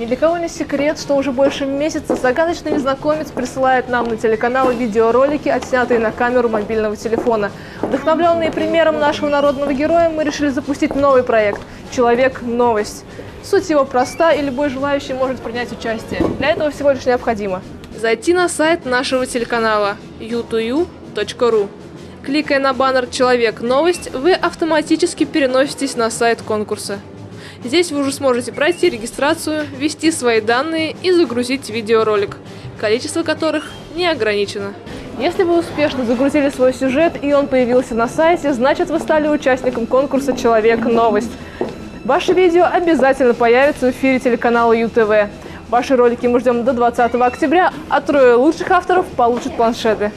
Ни для кого не секрет, что уже больше месяца загадочный незнакомец присылает нам на телеканал видеоролики, отснятые на камеру мобильного телефона. Вдохновленные примером нашего народного героя, мы решили запустить новый проект «Человек-новость». Суть его проста, и любой желающий может принять участие. Для этого всего лишь необходимо зайти на сайт нашего телеканала u2u.ru. Кликая на баннер «Человек-новость», вы автоматически переноситесь на сайт конкурса. Здесь вы уже сможете пройти регистрацию, ввести свои данные и загрузить видеоролик, количество которых не ограничено. Если вы успешно загрузили свой сюжет и он появился на сайте, значит вы стали участником конкурса «Человек-новость». Ваше видео обязательно появится в эфире телеканала ЮТВ. Ваши ролики мы ждем до 20 октября, а трое лучших авторов получат планшеты.